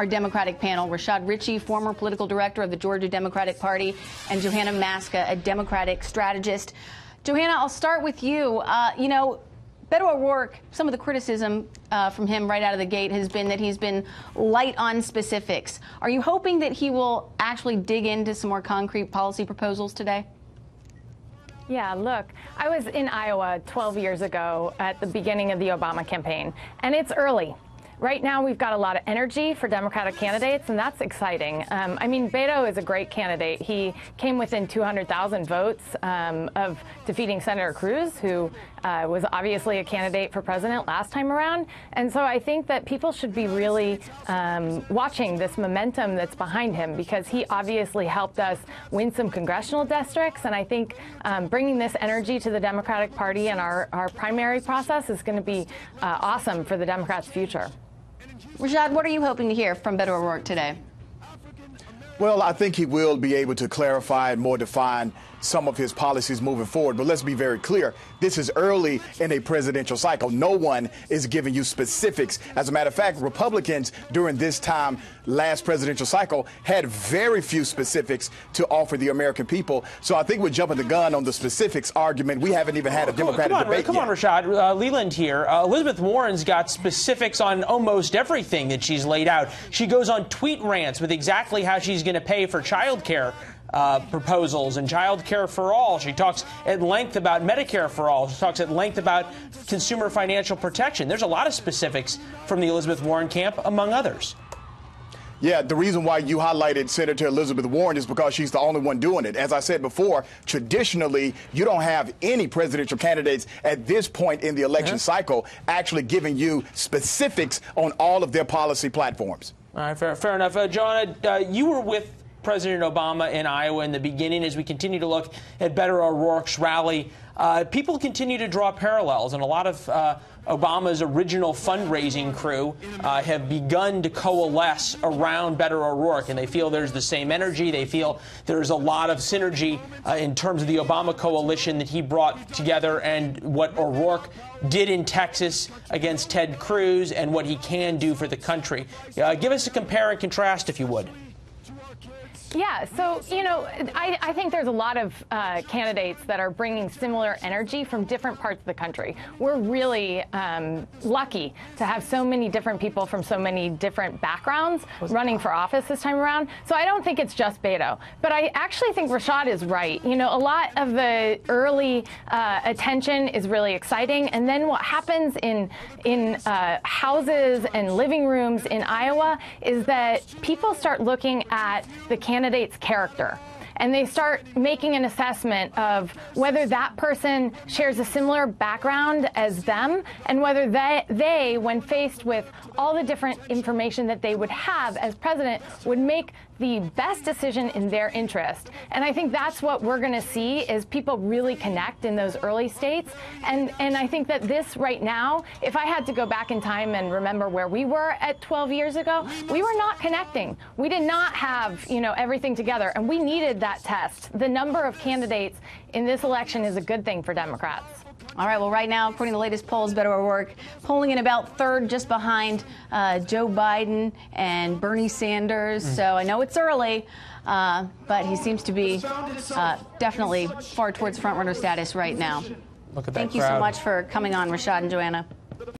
our Democratic panel. Rashad Richey, former political director of the Georgia Democratic Party, and Johanna Maska, a Democratic strategist. Johanna, I'll start with you. Uh, you know, Beto O'Rourke, some of the criticism uh, from him right out of the gate has been that he's been light on specifics. Are you hoping that he will actually dig into some more concrete policy proposals today? Yeah, look, I was in Iowa 12 years ago at the beginning of the Obama campaign, and it's early. Right now, we've got a lot of energy for Democratic candidates, and that's exciting. Um, I mean, Beto is a great candidate. He came within 200,000 votes um, of defeating Senator Cruz, who uh, was obviously a candidate for president last time around. And so I think that people should be really um, watching this momentum that's behind him because he obviously helped us win some congressional districts. And I think um, bringing this energy to the Democratic Party and our, our primary process is going to be uh, awesome for the Democrats' future. Rashad, what are you hoping to hear from Beto O'Rourke today? Well, I think he will be able to clarify and more define some of his policies moving forward. But let's be very clear. This is early in a presidential cycle. No one is giving you specifics. As a matter of fact, Republicans during this time last presidential cycle had very few specifics to offer the American people. So I think we're jumping the gun on the specifics argument. We haven't even had a Democratic come on, debate Come yet. on, Rashad. Uh, Leland here. Uh, Elizabeth Warren's got specifics on almost everything that she's laid out. She goes on tweet rants with exactly how she's going to pay for child care uh, proposals and child care for all. She talks at length about Medicare for all. She talks at length about consumer financial protection. There's a lot of specifics from the Elizabeth Warren camp, among others. Yeah, the reason why you highlighted Senator Elizabeth Warren is because she's the only one doing it. As I said before, traditionally, you don't have any presidential candidates at this point in the election Uh-huh. cycle actually giving you specifics on all of their policy platforms. All right, fair, fair enough. Uh, Joanna, uh, you were with President Obama in Iowa in the beginning as we continue to look at Beto O'Rourke's rally. Uh, people continue to draw parallels, and a lot of uh, Obama's original fundraising crew uh, have begun to coalesce around Beto O'Rourke, and they feel there's the same energy. They feel there's a lot of synergy uh, in terms of the Obama coalition that he brought together and what O'Rourke did in Texas against Ted Cruz and what he can do for the country. Uh, give us a compare and contrast, if you would. Yeah, so, you know, I, I think there's a lot of uh, candidates that are bringing similar energy from different parts of the country. We're really um, lucky to have so many different people from so many different backgrounds running for office this time around. So I don't think it's just Beto. But I actually think Rashad is right. You know, a lot of the early uh, attention is really exciting. And then what happens in, in uh, houses and living rooms in Iowa is that people start looking at the candidate's character. And they start making an assessment of whether that person shares a similar background as them and whether they, they, when faced with all the different information that they would have as president, would make the best decision in their interest. And I think that's what we're going to see is people really connect in those early states. And and I think that this right now, if I had to go back in time and remember where we were at 12 years ago, we were not connecting. We did not have, you know, everything together and we needed that test. The number of candidates in this election is a good thing for Democrats. All right, well, right now, according to the latest polls, Beto O'Rourke polling in about third, just behind uh, Joe Biden and Bernie Sanders. Mm. So I know it's early, uh, but he seems to be uh, definitely far towards frontrunner status right now. Look at that Thank you so much for coming on, Rashad and Joanna.